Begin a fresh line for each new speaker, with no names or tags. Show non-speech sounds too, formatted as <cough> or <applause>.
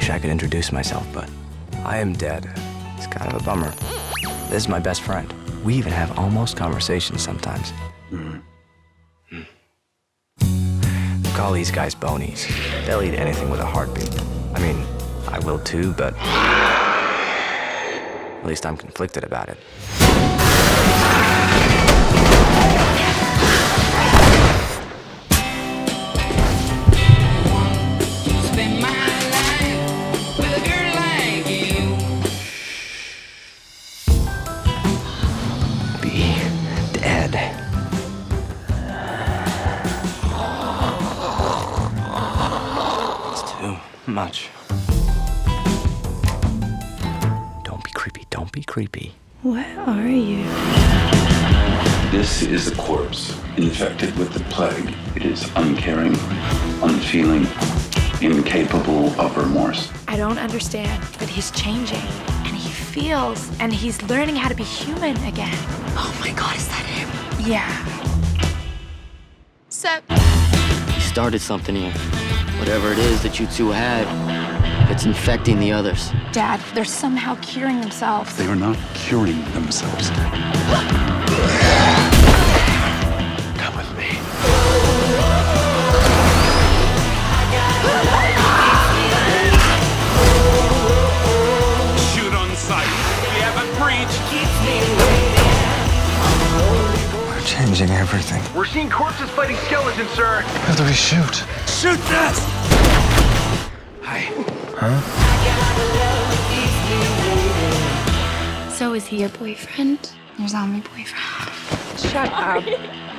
Wish I could introduce myself, but I am dead. It's kind of a bummer. This is my best friend. We even have almost conversations sometimes. Mm. Call these guys bonies. They'll eat anything with a heartbeat. I mean, I will too, but at least I'm conflicted about it. Much. Don't be creepy. Don't be creepy.
What are you?
This is a corpse infected with the plague. It is uncaring, unfeeling, incapable of remorse.
I don't understand, but he's changing. And he feels, and he's learning how to be human again.
Oh my god, is that him?
Yeah.
Sup?
He started something here. Whatever it is that you two had, it's infecting the others.
Dad, they're somehow curing themselves.
They are not curing themselves.
Changing everything.
We're seeing corpses fighting skeletons, sir.
Where do we shoot?
Shoot this!
Hi. Huh?
So is he your boyfriend? Your zombie boyfriend?
Shut up. <laughs>